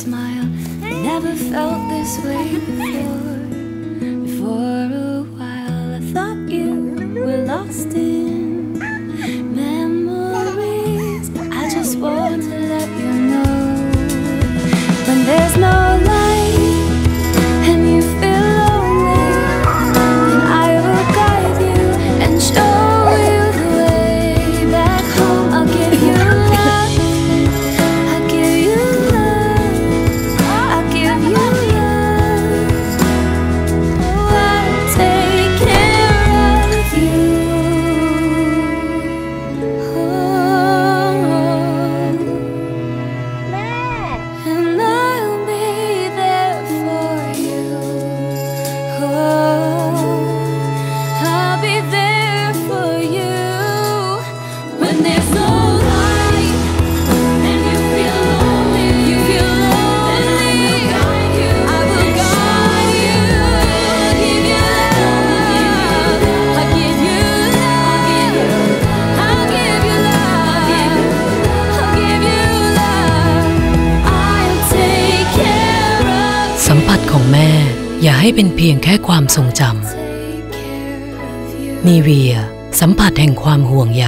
smile. Never felt this way before. ของแม่อย่าให้เป็นเพียงแค่ความทรงจำนีเวีย สัมผัสแห่งความห่วงใย